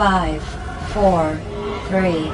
Five, four, three.